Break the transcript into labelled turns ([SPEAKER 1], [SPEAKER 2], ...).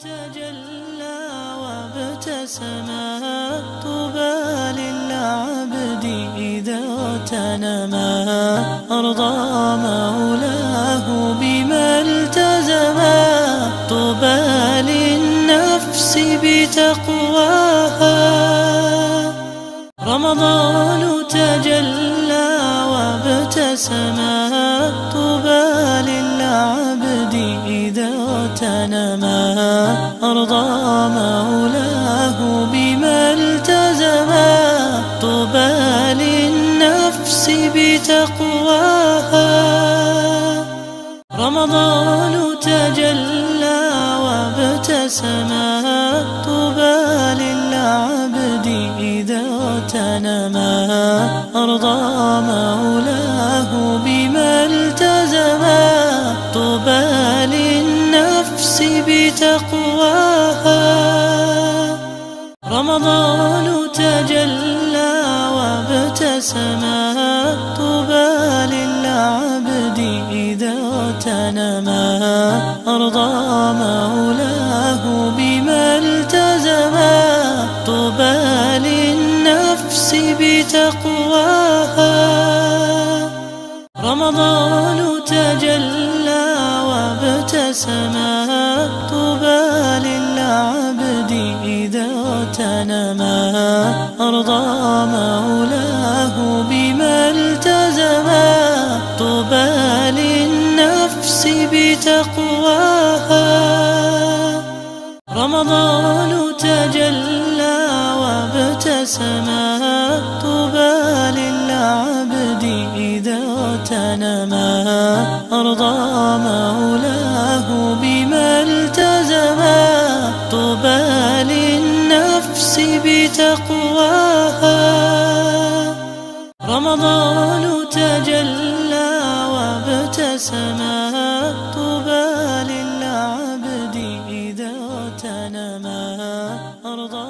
[SPEAKER 1] تجلى وابتسما طوبى للعبد إذا اغتنما أرضى مولاه بما التزما طوبى للنفس بتقواها. رمضان تجلى وابتسما طوبى للعبد إذا اغتنما أرضى مولاه بما التزما طوبى للنفس بتقواها. رمضان تجلى وابتسما طوبى للعبد إذا اغتنما أرضى مولاه بما التزما طوبى للنفس بتقواها. رمضان تجلى وابتسما. طوبى للعبد إذا اغتنما. أرضى مولاه بما التزما. طوبى للنفس بتقواها. رمضان وابتسما طوبى للعبد إذا اغتنما أرضى مولاه بما التزما طوبى للنفس بتقواها. رمضان تجلى وابتسما طوبى للعبد اغتنما أرضى مولاه بما التزما طوبى للنفس بتقواها. رمضان تجلى وابتسما طوبى للعبد إذا اغتنما أرضى